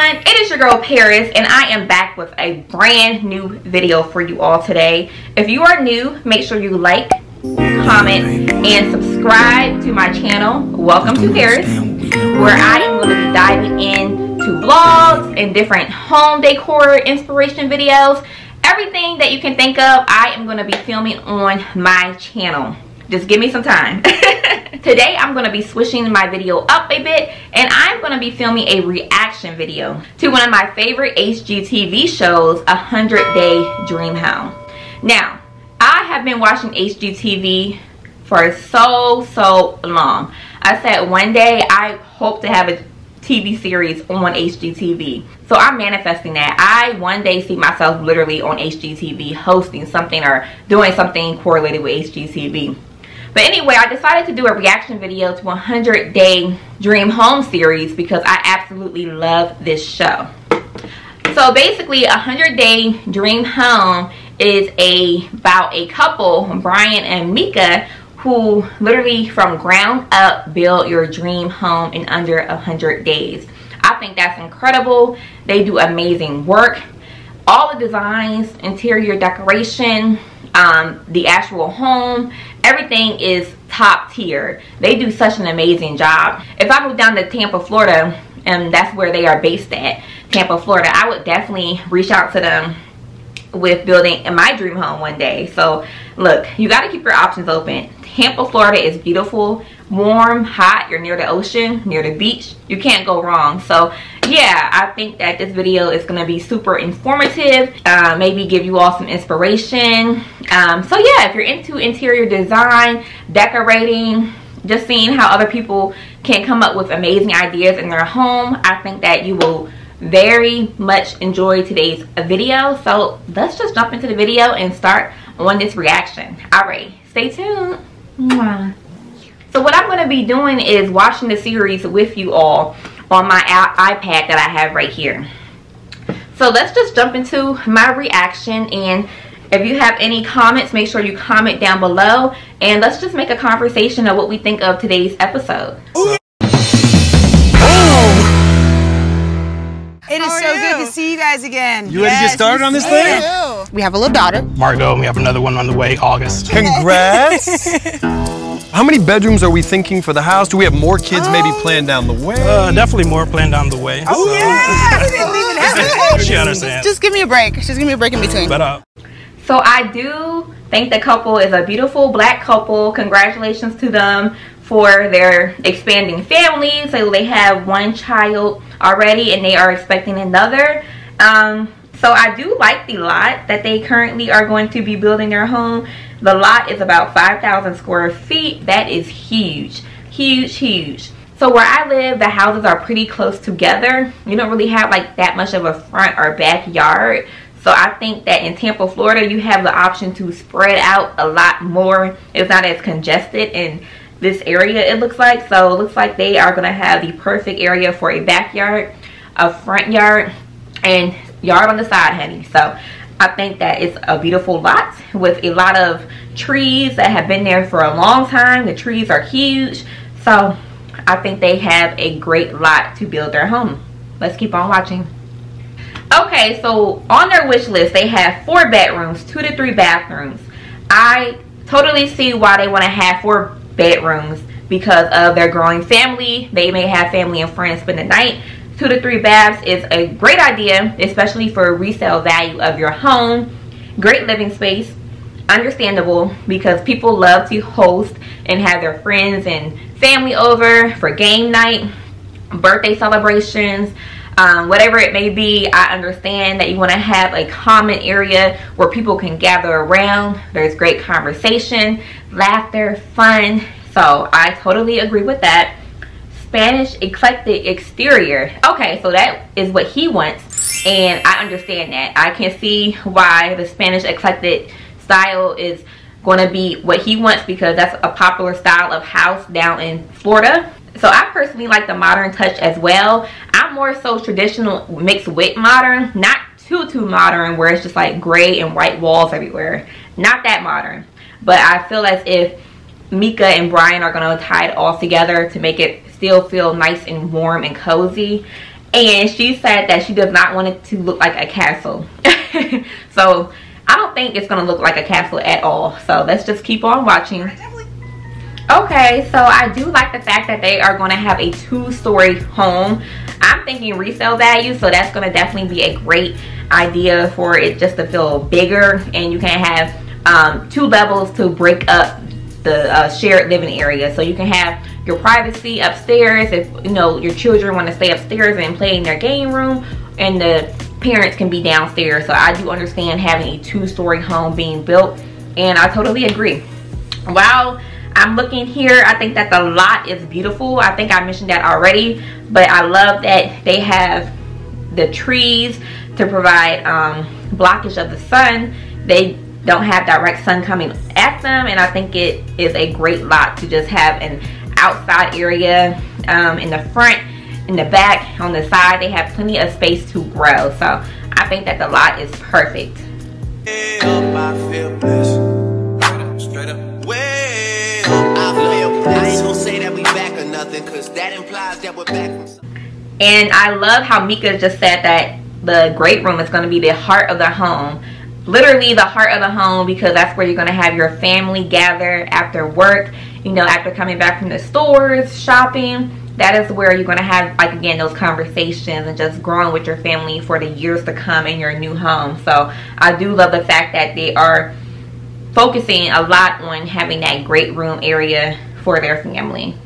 everyone. It is your girl Parris and i am back with a brand new video for you all today. If you are new make sure you like comment and subscribe to my channel. Welcome to Parris where i am going to be diving into vlogs and different home decor inspiration videos. Everything that you can think of i am going to be filming on my channel just give me some time today i'm going to be switching my video up a bit and i'm going to be filming a reaction video to one of my favorite hgtv shows 100 day dream home now i have been watching hgtv for so so long i said one day i hope to have a TV series on HGTV. So I'm manifesting that. I one day see myself literally on HGTV hosting something or doing something correlated with HGTV. But anyway, I decided to do a reaction video to 100 Day Dream Home series because I absolutely love this show. So basically, 100 Day Dream Home is a about a couple, Brian and Mika, who literally from ground up build your dream home in under 100 days. I think that's incredible. They do amazing work. All the designs, interior decoration, um, the actual home, everything is top tier. They do such an amazing job. If I move down to Tampa, Florida, and that's where they are based at, Tampa, Florida, I would definitely reach out to them with building in my dream home one day. So look, you got to keep your options open. Tampa, Florida is beautiful, warm, hot. You're near the ocean, near the beach. You can't go wrong. So yeah, I think that this video is going to be super informative. Uh, maybe give you all some inspiration. Um, so yeah, if you're into interior design, decorating, just seeing how other people can come up with amazing ideas in their home, I think that you will very much enjoy today's video. So let's just jump into the video and start on this reaction. Alright, stay tuned. Mwah. So what I'm going to be doing is watching the series with you all on my iPad that I have right here. So let's just jump into my reaction and if you have any comments, make sure you comment down below and let's just make a conversation of what we think of today's episode. Ooh. Is so you? good to see you guys again. You yes, ready to get started on this thing? We have a little daughter. Margot, we have another one on the way, August. Congrats. How many bedrooms are we thinking for the house? Do we have more kids oh. maybe planned down the way? Uh, definitely more planned down the way. Oh, so. yeah. he didn't even have She understands. Just give me a break. Just give me a break in between. But, uh, so I do think the couple is a beautiful black couple. Congratulations to them for their expanding family. So they have one child already and they are expecting another. Um, so I do like the lot that they currently are going to be building their home. The lot is about 5,000 square feet. That is huge, huge, huge. So where I live, the houses are pretty close together. You don't really have like that much of a front or backyard. So I think that in Tampa, Florida, you have the option to spread out a lot more. It's not as congested and this area it looks like. So it looks like they are going to have the perfect area for a backyard a front yard and yard on the side honey. So I think that it's a beautiful lot with a lot of trees that have been there for a long time. The trees are huge. So I think they have a great lot to build their home. Let's keep on watching. Okay so on their wish list they have four bedrooms two to three bathrooms. I totally see why they want to have four bedrooms because of their growing family. They may have family and friends spend the night. Two to three baths is a great idea, especially for resale value of your home. Great living space. Understandable because people love to host and have their friends and family over for game night, birthday celebrations, um, whatever it may be i understand that you want to have a common area where people can gather around. There's great conversation laughter fun. So i totally agree with that. Spanish eclectic exterior. Okay so that is what he wants and i understand that. I can see why the spanish eclectic style is going to be what he wants because that's a popular style of house down in florida. So I personally like the modern touch as well. More so traditional mixed with modern, not too too modern where it's just like gray and white walls everywhere. Not that modern. But I feel as if Mika and Brian are going to tie it all together to make it still feel nice and warm and cozy. and she said that she does not want it to look like a castle. so I don't think it's gonna look like a castle at all. So let's just keep on watching. Okay, so I do like the fact that they are gonna have a two-story home. I'm thinking resale value, so that's gonna definitely be a great idea for it just to feel bigger and you can have um, two levels to break up the uh, shared living area. So you can have your privacy upstairs if you know your children want to stay upstairs and play in their game room and the parents can be downstairs. So I do understand having a two-story home being built and I totally agree. While I'm looking here, I think that the lot is beautiful. I think I mentioned that already, but I love that they have the trees to provide um, blockage of the sun. They don't have direct sun coming at them and I think it is a great lot to just have an outside area um, in the front in the back on the side. They have plenty of space to grow. So I think that the lot is perfect and I love how Mika just said that the great room is going to be the heart of the home. Literally the heart of the home because that's where you're going to have your family gather after work you know after coming back from the stores shopping. That is where you're going to have like again those conversations and just growing with your family for the years to come in your new home. So i do love the fact that they are focusing a lot on having that great room area for their family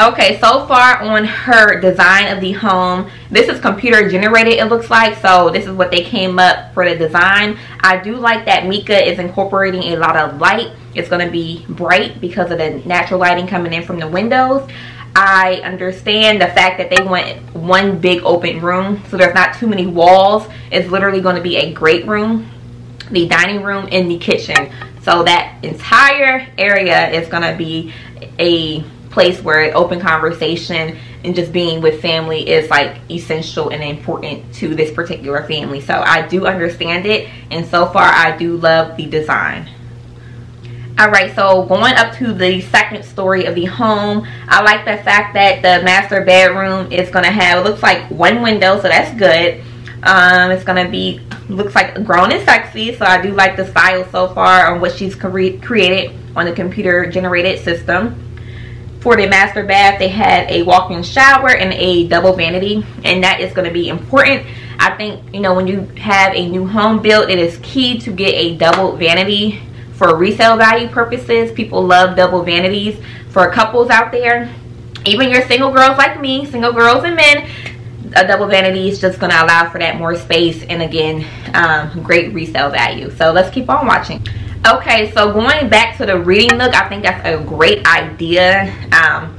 okay so far on her design of the home this is computer generated it looks like so this is what they came up for the design. I do like that mika is incorporating a lot of light. It's going to be bright because of the natural lighting coming in from the windows. I understand the fact that they want one big open room so there's not too many walls. It's literally going to be a great room the dining room and the kitchen. So that entire area is going to be a place where open conversation and just being with family is like essential and important to this particular family. So I do understand it and so far I do love the design. Alright, so going up to the second story of the home, I like the fact that the master bedroom is going to have, it looks like one window, so that's good. Um, it's going to be, looks like grown and sexy, so I do like the style so far on what she's cre created on the computer generated system for the master bath they had a walk-in shower and a double vanity and that is going to be important. I think you know when you have a new home built it is key to get a double vanity for resale value purposes. People love double vanities for couples out there. Even your single girls like me single girls and men a double vanity is just going to allow for that more space and again um, great resale value. So let's keep on watching okay so going back to the reading look i think that's a great idea. Um,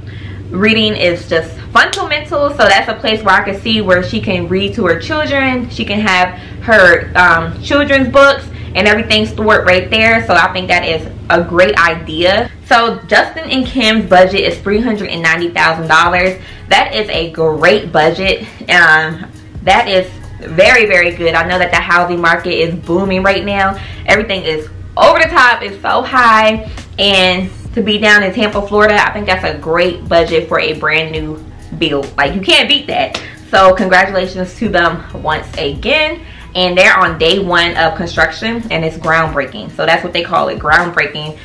reading is just fundamental so that's a place where i can see where she can read to her children. She can have her um, children's books and everything stored right there so i think that is a great idea. So justin and kim's budget is $390,000 that is a great budget. Um, that is very very good. I know that the housing market is booming right now. Everything is over the top is so high and to be down in Tampa, Florida, I think that's a great budget for a brand new build. Like you can't beat that. So congratulations to them once again. And they're on day one of construction and it's groundbreaking. So that's what they call it, groundbreaking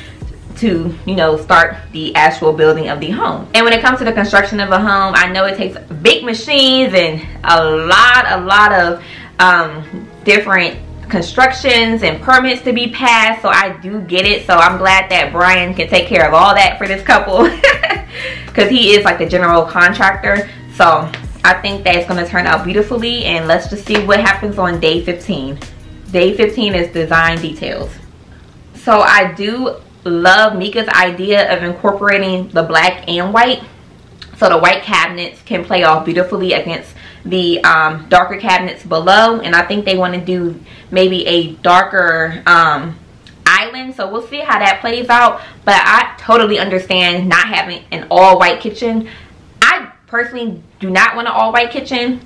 to, you know, start the actual building of the home. And when it comes to the construction of a home, I know it takes big machines and a lot, a lot of um, different constructions and permits to be passed so I do get it. So I'm glad that Brian can take care of all that for this couple because he is like the general contractor. So I think that's going to turn out beautifully and let's just see what happens on day 15 day 15 is design details. So I do love Mika's idea of incorporating the black and white so the white cabinets can play off beautifully against the um, darker cabinets below and I think they want to do maybe a darker um, island so we'll see how that plays out but I totally understand not having an all white kitchen. I personally do not want an all white kitchen.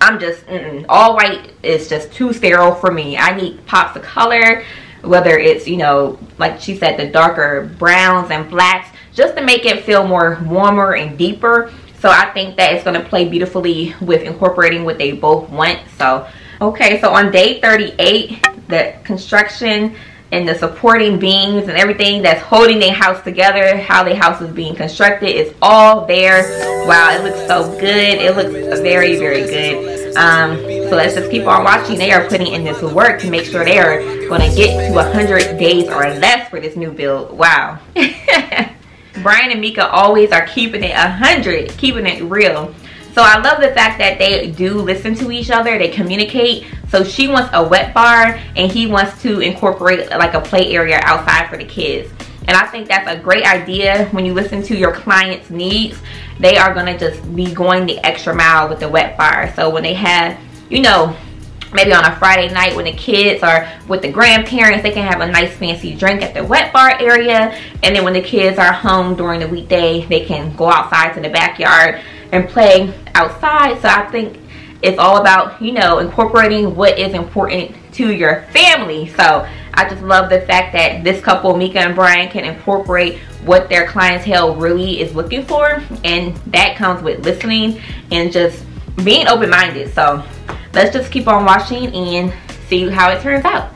I'm just mm -mm. all white is just too sterile for me. I need pops of color whether it's you know like she said the darker browns and blacks just to make it feel more warmer and deeper So I think that it's going to play beautifully with incorporating what they both want. So, okay, so on day 38, the construction and the supporting beams and everything that's holding their house together, how their house is being constructed is all there. Wow, it looks so good. It looks very, very good. Um, so let's just keep on watching. They are putting in this work to make sure they are going to get to 100 days or less for this new build. Wow. Brian and Mika always are keeping it 100, keeping it real. So I love the fact that they do listen to each other, they communicate. So she wants a wet bar and he wants to incorporate like a play area outside for the kids. And I think that's a great idea when you listen to your client's needs. They are gonna just be going the extra mile with the wet bar. So when they have, you know, maybe on a Friday night when the kids are with the grandparents, they can have a nice fancy drink at the wet bar area. And then when the kids are home during the weekday, they can go outside to the backyard and play outside. So I think it's all about, you know, incorporating what is important to your family. So I just love the fact that this couple, Mika and Brian, can incorporate what their clientele really is looking for. And that comes with listening and just being open-minded. So let's just keep on watching and see how it turns out.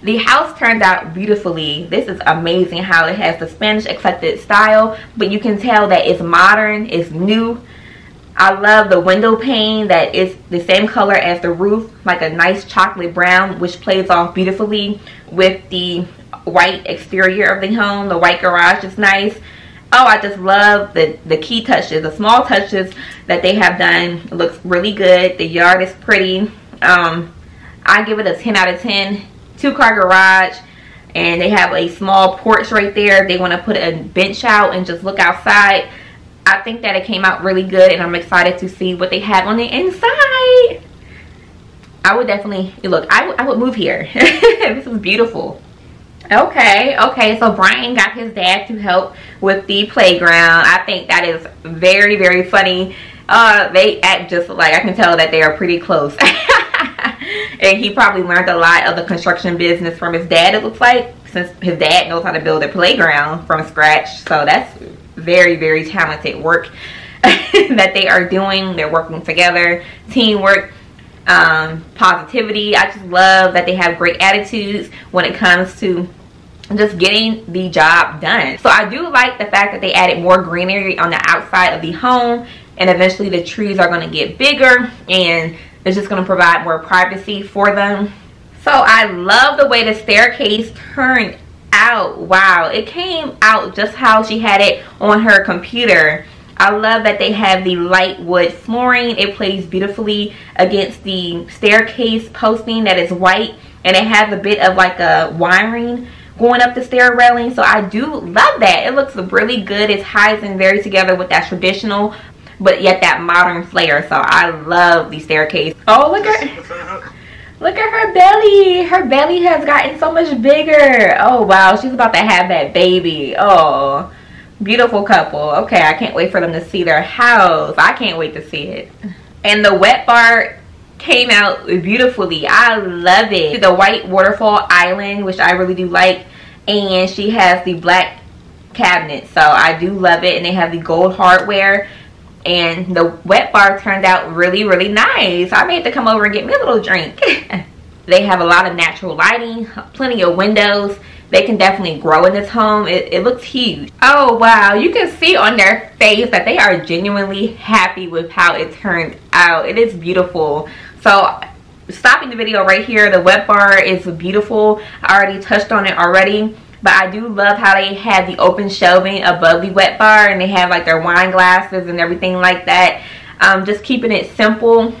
The house turned out beautifully. This is amazing how it has the Spanish eclectic style, but you can tell that it's modern, it's new. I love the window pane that is the same color as the roof, like a nice chocolate brown, which plays off beautifully with the white exterior of the home. The white garage is nice. Oh i just love the the key touches the small touches that they have done. It looks really good. The yard is pretty. Um i give it a 10 out of 10 two car garage and they have a small porch right there. They want to put a bench out and just look outside i think that it came out really good and i'm excited to see what they have on the inside i would definitely look i, I would move here this is beautiful Okay, okay, so Brian got his dad to help with the playground. I think that is very, very funny. Uh, they act just like, I can tell that they are pretty close. and he probably learned a lot of the construction business from his dad, it looks like, since his dad knows how to build a playground from scratch. So that's very, very talented work that they are doing. They're working together, teamwork um, positivity. I just love that they have great attitudes when it comes to just getting the job done. So I do like the fact that they added more greenery on the outside of the home and eventually the trees are going to get bigger and it's just going to provide more privacy for them. So I love the way the staircase turned out. Wow, it came out just how she had it on her computer. I love that they have the light wood flooring. It plays beautifully against the staircase posting that is white and it has a bit of like a wiring going up the stair railing. So I do love that. It looks really good. it's ties and very together with that traditional but yet that modern flair. So I love the staircase. Oh, look at Look at her belly. Her belly has gotten so much bigger. Oh, wow. She's about to have that baby. Oh, beautiful couple. Okay, I can't wait for them to see their house. I can't wait to see it. And the wet bar came out beautifully. I love it. The white waterfall island, which I really do like. And she has the black cabinet. So I do love it. And they have the gold hardware. And the wet bar turned out really, really nice. I have to come over and get me a little drink. they have a lot of natural lighting, plenty of windows they can definitely grow in this home. It, it, looks huge. Oh, wow. You can see on their face that they are genuinely happy with how it turned out. It is beautiful. So stopping the video right here. The wet bar is beautiful. I already touched on it already. But I do love how they have the open shelving above the wet bar. And they have like their wine glasses and everything like that. Um, just keeping it simple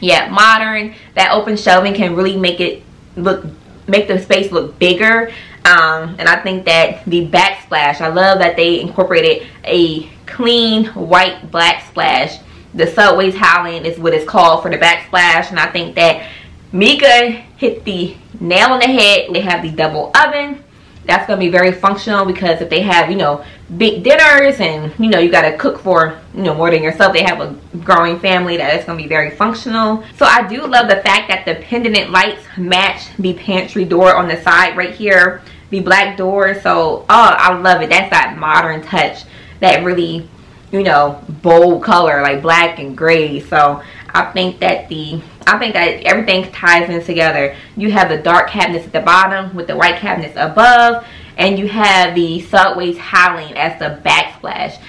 yet modern. That open shelving can really make it look make the space look bigger um, and I think that the backsplash, I love that they incorporated a clean white black splash. The Subway's tiling is what it's called for the backsplash. And I think that Mika hit the nail on the head. They have the double oven. That's going to be very functional because if they have you know big dinners and you know you got to cook for you know more than yourself they have a growing family that is going to be very functional. So i do love the fact that the pendant lights match the pantry door on the side right here the black door. So oh i love it. That's that modern touch that really you know bold color like black and gray. So i think that the I think that everything ties in together. You have the dark cabinets at the bottom with the white cabinets above. And you have the Subway's tiling as the backsplash.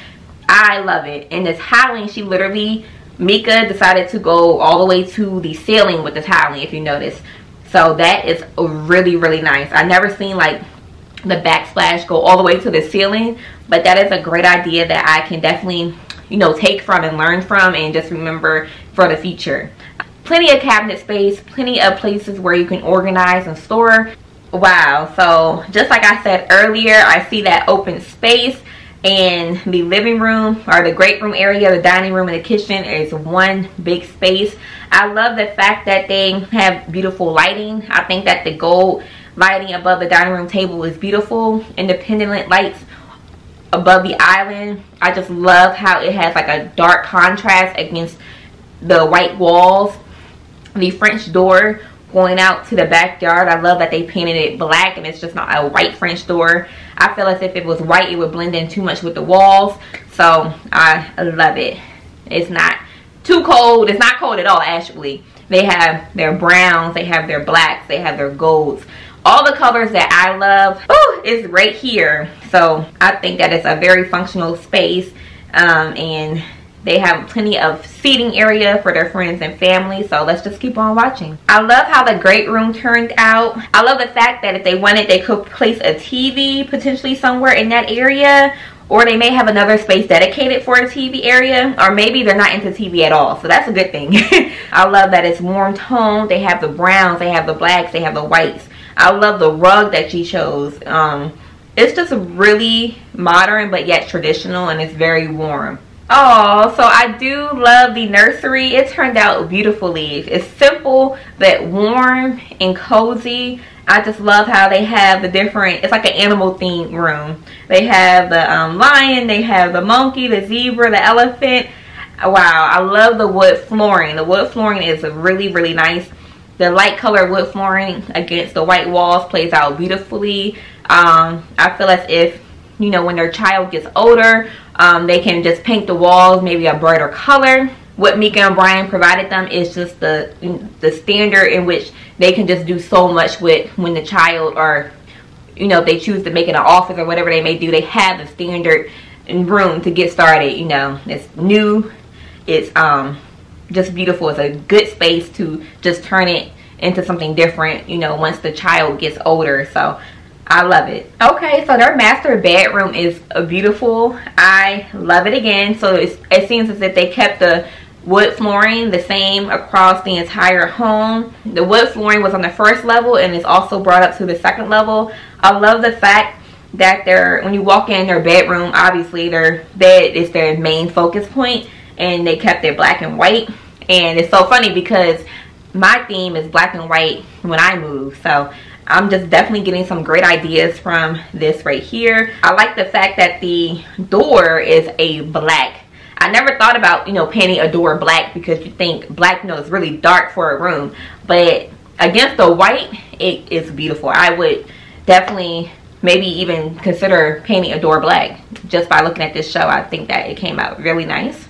I love it. And this tiling, she literally, Mika decided to go all the way to the ceiling with this tiling, if you notice. So that is really, really nice. i never seen like the backsplash go all the way to the ceiling. But that is a great idea that I can definitely, you know, take from and learn from and just remember for the future plenty of cabinet space plenty of places where you can organize and store. Wow so just like i said earlier i see that open space and the living room or the great room area the dining room and the kitchen is one big space. I love the fact that they have beautiful lighting. I think that the gold lighting above the dining room table is beautiful. Independent lights above the island. I just love how it has like a dark contrast against the white walls the French door going out to the backyard. I love that they painted it black and it's just not a white French door. I feel as if it was white, it would blend in too much with the walls. So I love it. It's not too cold. It's not cold at all, actually. They have their browns, they have their blacks, they have their golds. All the colors that I love ooh, is right here. So I think that it's a very functional space. Um, and they have plenty of seating area for their friends and family. So let's just keep on watching. I love how the great room turned out. I love the fact that if they wanted, they could place a TV potentially somewhere in that area or they may have another space dedicated for a TV area or maybe they're not into TV at all so that's a good thing I love that it's warm toned they have the browns they have the blacks they have the whites I love the rug that she chose um, it's just really modern but yet traditional and it's very warm Oh, so I do love the nursery. It turned out beautifully. It's simple but warm and cozy. I just love how they have the different, it's like an animal themed room. They have the um, lion, they have the monkey, the zebra, the elephant. Wow, I love the wood flooring. The wood flooring is really, really nice. The light color wood flooring against the white walls plays out beautifully. Um, I feel as if you know, when their child gets older, um, they can just paint the walls maybe a brighter color. What Mika and Brian provided them is just the the standard in which they can just do so much with when the child or, you know, if they choose to make it an office or whatever they may do, they have the standard room to get started, you know. It's new, it's um just beautiful. It's a good space to just turn it into something different, you know, once the child gets older. So I love it. Okay, so their master bedroom is a beautiful. I love it again. So it seems as if they kept the wood flooring the same across the entire home. The wood flooring was on the first level and it's also brought up to the second level. I love the fact that they're, when you walk in their bedroom, obviously their bed is their main focus point and they kept it black and white. And it's so funny because my theme is black and white when I move. So I'm just definitely getting some great ideas from this right here. I like the fact that the door is a black. I never thought about, you know, painting a door black because you think black, you know, is really dark for a room. But against the white, it is beautiful. I would definitely maybe even consider painting a door black. Just by looking at this show, I think that it came out really nice.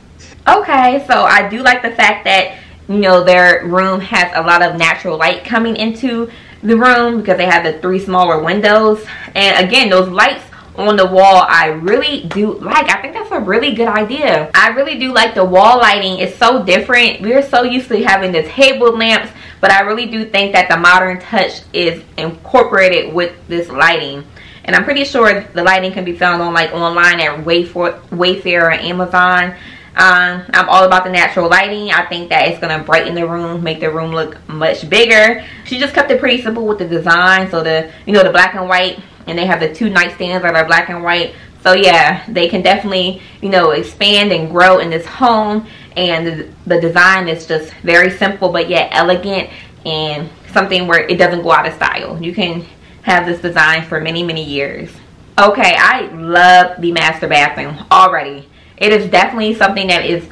Okay, so I do like the fact that, you know, their room has a lot of natural light coming into the room because they have the three smaller windows and again those lights on the wall I really do like. I think that's a really good idea. I really do like the wall lighting. It's so different. We're so used to having the table lamps, but I really do think that the modern touch is incorporated with this lighting. And I'm pretty sure the lighting can be found on like online at Wayfair, Wayfair or Amazon. Um, I'm all about the natural lighting. I think that it's going to brighten the room, make the room look much bigger. She just kept it pretty simple with the design. So the, you know, the black and white and they have the two nightstands that are black and white. So yeah, they can definitely, you know, expand and grow in this home. And the, the design is just very simple but yet elegant and something where it doesn't go out of style. You can have this design for many, many years. Okay, I love the master bathroom already. It is definitely something that is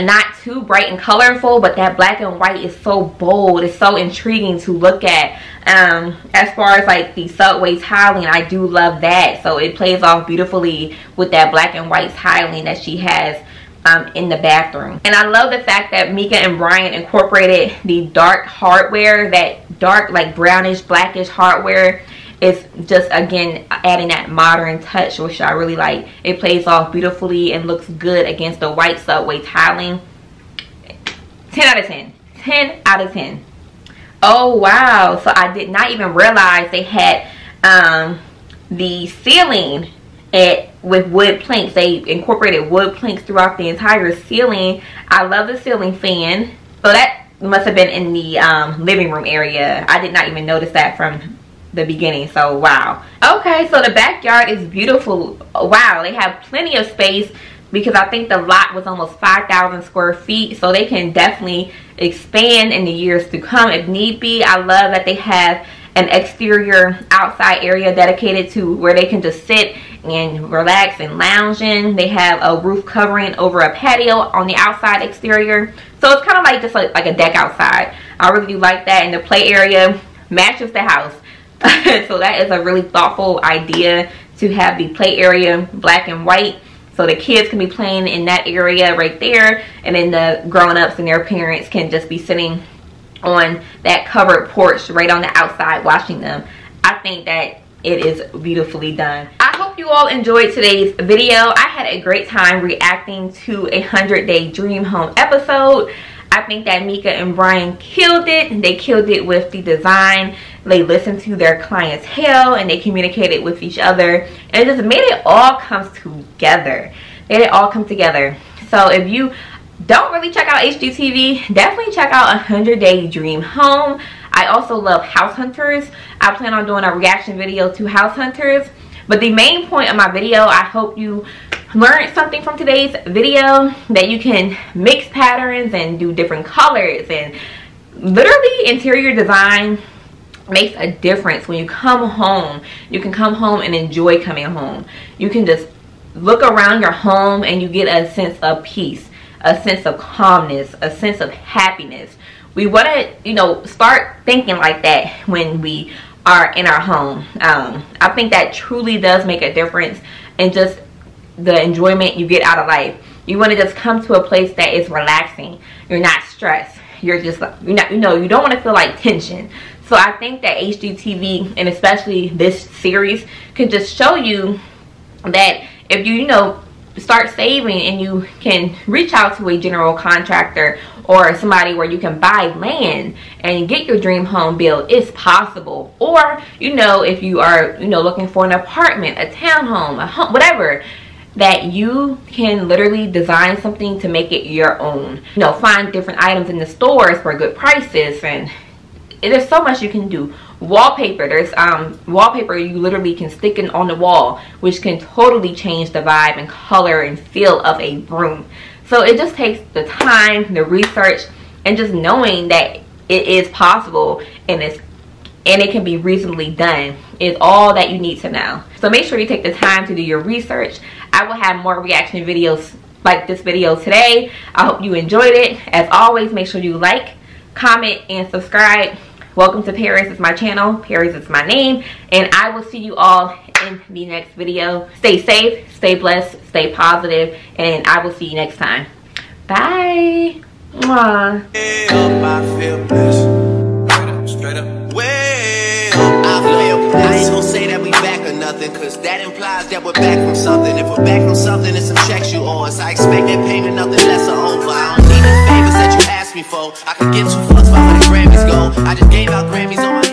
not too bright and colorful but that black and white is so bold. It's so intriguing to look at. Um, as far as like the subway tiling i do love that. So it plays off beautifully with that black and white tiling that she has um, in the bathroom. And i love the fact that mika and brian incorporated the dark hardware that dark like brownish blackish hardware it's just again adding that modern touch which I really like. It plays off beautifully and looks good against the white subway tiling. 10 out of 10 10 out of 10 oh wow. So I did not even realize they had um, the ceiling at with wood planks. They incorporated wood planks throughout the entire ceiling. I love the ceiling fan. So that must have been in the um, living room area. I did not even notice that from the beginning so wow. Okay so the backyard is beautiful. Wow they have plenty of space because I think the lot was almost 5,000 square feet so they can definitely expand in the years to come if need be. I love that they have an exterior outside area dedicated to where they can just sit and relax and lounge in. They have a roof covering over a patio on the outside exterior so it's kind of like just like, like a deck outside. I really do like that and the play area matches the house so that is a really thoughtful idea to have the play area black and white so the kids can be playing in that area right there and then the grown-ups and their parents can just be sitting on that covered porch right on the outside watching them i think that it is beautifully done i hope you all enjoyed today's video i had a great time reacting to a 100 day dream home episode I think that Mika and Brian killed it. They killed it with the design. They listened to their clients' clientele and they communicated with each other. And it just made it all come together. Made it all come together. So if you don't really check out HGTV, definitely check out 100 Day Dream Home. I also love House Hunters. I plan on doing a reaction video to House Hunters. But the main point of my video, I hope you learned something from today's video that you can mix patterns and do different colors and literally interior design makes a difference when you come home you can come home and enjoy coming home you can just look around your home and you get a sense of peace a sense of calmness a sense of happiness we want to you know start thinking like that when we are in our home um, i think that truly does make a difference and just the enjoyment you get out of life. You want to just come to a place that is relaxing. You're not stressed. You're just, you're not, you know, you don't want to feel like tension. So I think that HGTV and especially this series can just show you that if you, you know, start saving and you can reach out to a general contractor or somebody where you can buy land and get your dream home built it's possible or you know if you are you know looking for an apartment a townhome a home whatever that you can literally design something to make it your own. You know, find different items in the stores for good prices and there's so much you can do. Wallpaper, there's um, wallpaper you literally can stick it on the wall which can totally change the vibe and color and feel of a room. So it just takes the time, the research, and just knowing that it is possible and it's and it can be reasonably done is all that you need to know. So make sure you take the time to do your research. I will have more reaction videos like this video today. I hope you enjoyed it. As always, make sure you like, comment, and subscribe. Welcome to Parris is my channel. Parris is my name. And I will see you all in the next video. Stay safe, stay blessed, stay positive, and I will see you next time. Bye. Mwah. Nothing, cause that implies that we're back from something. If we're back from something, it's some checks you owe us. I expect that payment, nothing less or over. I don't need the favors that you asked me for. I could get two fucks by where the Grammys go. I just gave out Grammys on my